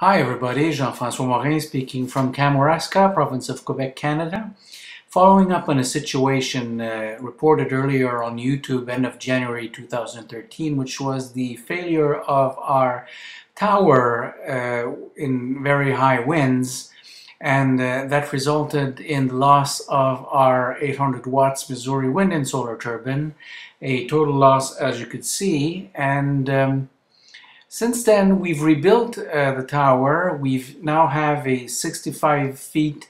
Hi everybody, Jean-François Morin speaking from Kamouraska, province of Quebec, Canada. Following up on a situation uh, reported earlier on YouTube end of January 2013, which was the failure of our tower uh, in very high winds and uh, that resulted in the loss of our 800 watts Missouri wind and solar turbine, a total loss as you could see and um, since then, we've rebuilt uh, the tower. We've now have a 65 feet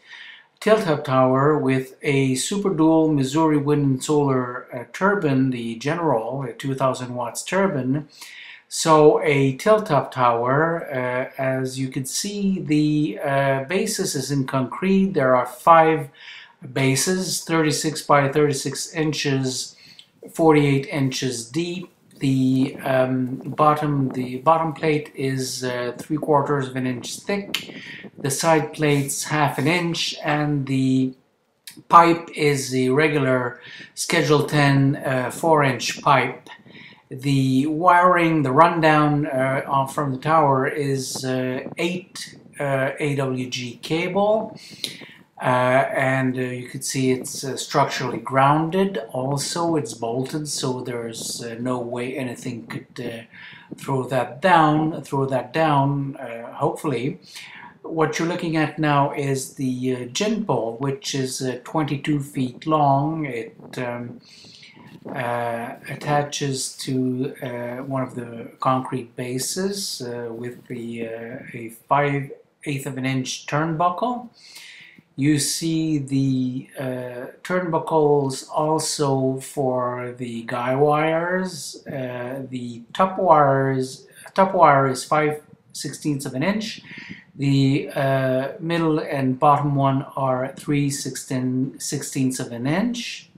tilt-up tower with a super dual Missouri wind and solar uh, turbine, the General, a 2000 watts turbine. So a tilt-up tower, uh, as you can see, the uh, basis is in concrete. There are five bases, 36 by 36 inches, 48 inches deep the um, bottom the bottom plate is uh, three quarters of an inch thick. The side plates half an inch, and the pipe is the regular Schedule 10 uh, 4 inch pipe. The wiring, the rundown uh, from the tower is uh, 8 uh, AWG cable. Uh, and uh, you can see it's uh, structurally grounded. Also it's bolted so there's uh, no way anything could uh, throw that down throw that down uh, hopefully. What you're looking at now is the uh, gin pole which is 22 feet long. It um, attaches to one of the concrete bases with the a 5 eighth of an inch turnbuckle you see the uh, turnbuckles also for the guy wires. Uh, the top wires, top wire is 5 sixteenths of an inch. The uh, middle and bottom one are 3 sixteenths of an inch.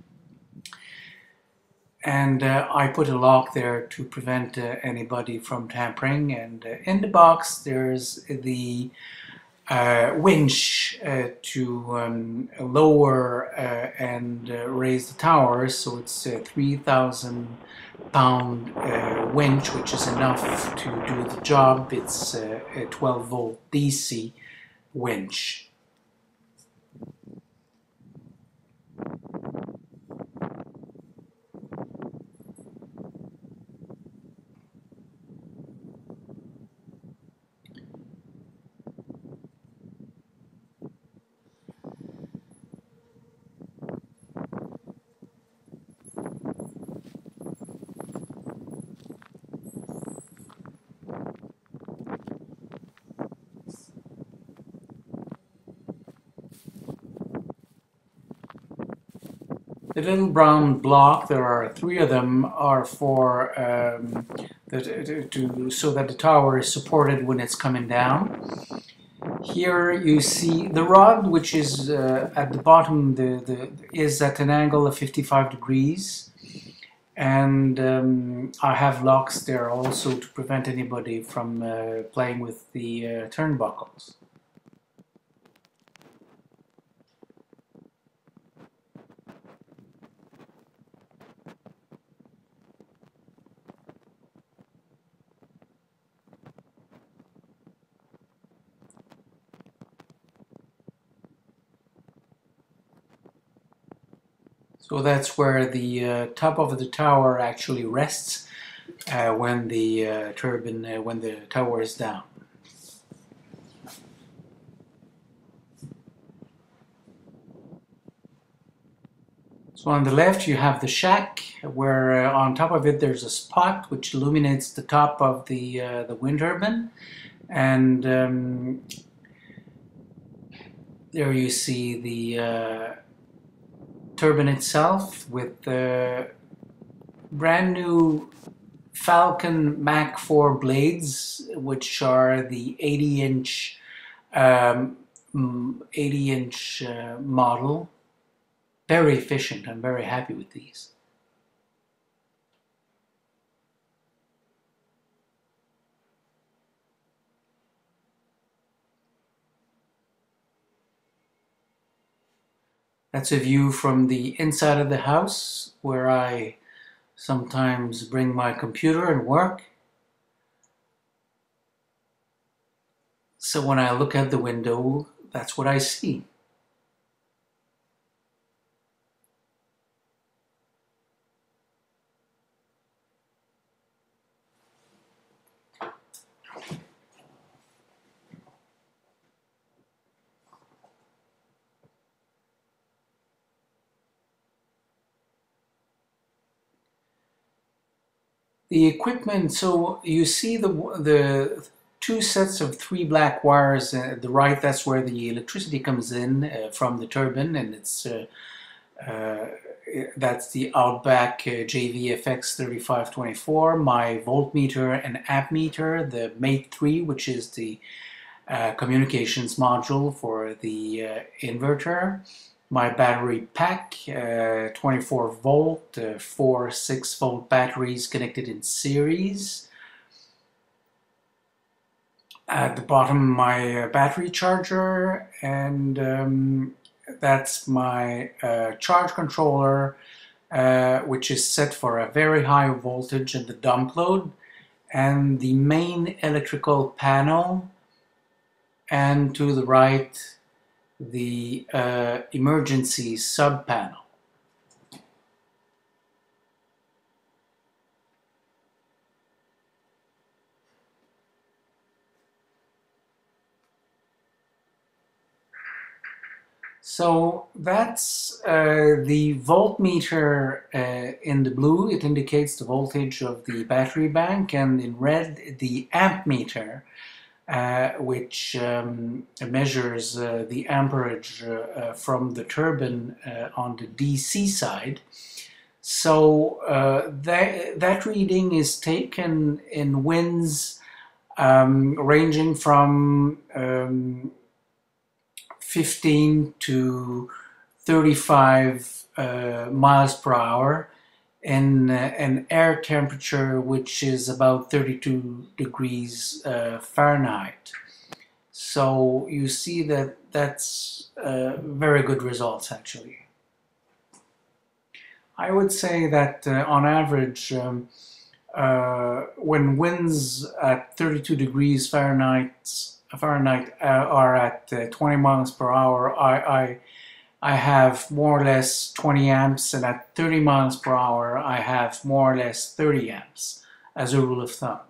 And uh, I put a lock there to prevent uh, anybody from tampering. And uh, in the box, there's the winch uh, to um, lower uh, and uh, raise the towers. So it's a 3,000 pound uh, winch, which is enough to do the job. It's a 12 volt DC winch. The little brown block, there are three of them, are for um, the, to, so that the tower is supported when it's coming down. Here you see the rod, which is uh, at the bottom, the, the, is at an angle of 55 degrees. And um, I have locks there also to prevent anybody from uh, playing with the uh, turnbuckles. So that's where the uh, top of the tower actually rests uh, when the uh, turbine, uh, when the tower is down. So on the left you have the shack where uh, on top of it there's a spot which illuminates the top of the, uh, the wind turbine and um, there you see the turbine itself with the brand new Falcon Mach 4 blades, which are the 80 inch um, 80 inch uh, model. Very efficient. I'm very happy with these. That's a view from the inside of the house where I sometimes bring my computer and work. So when I look out the window, that's what I see. The equipment, so you see the, the two sets of three black wires at the right, that's where the electricity comes in uh, from the turbine and it's uh, uh, that's the Outback uh, GVFX 3524, my voltmeter and amp meter, the Mate 3, which is the uh, communications module for the uh, inverter, my battery pack, uh, 24 volt, uh, four 6 volt batteries connected in series. At the bottom, my uh, battery charger, and um, that's my uh, charge controller, uh, which is set for a very high voltage at the dump load, and the main electrical panel, and to the right, the uh, emergency sub-panel. So that's uh, the voltmeter uh, in the blue. It indicates the voltage of the battery bank and in red the amp meter uh, which um, measures uh, the amperage uh, uh from the turbine uh, on the DC side. So that, that reading is taken in winds um, ranging from um, 15 to 35 miles per hour and uh, an air temperature which is about 32 degrees uh, Fahrenheit. So you see that that's uh, very good results actually. I would say that uh, on average um, uh, when winds at 32 degrees Fahrenheit Fahrenheit uh, are at 20 miles per hour, I, I I have more or less 20 amps and at 30 miles per hour I have more or less 30 amps as a rule of thumb.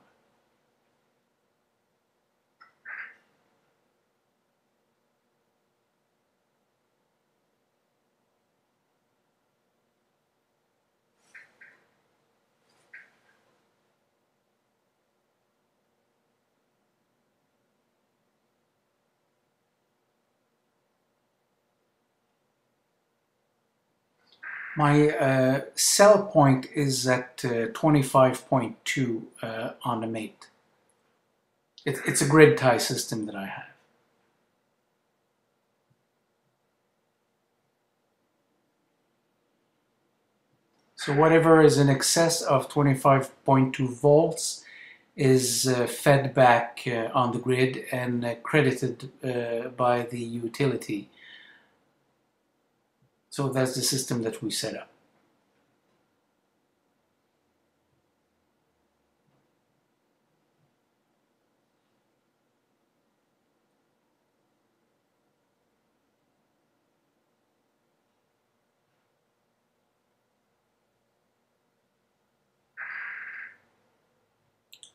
My uh, sell point is at uh, 25.2 uh, on the mate. It, it's a grid tie system that I have. So whatever is in excess of 25.2 volts is uh, fed back uh, on the grid and uh, credited uh, by the utility so that's the system that we set up.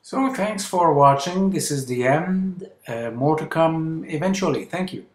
So thanks for watching. This is the end. Uh, more to come eventually. Thank you.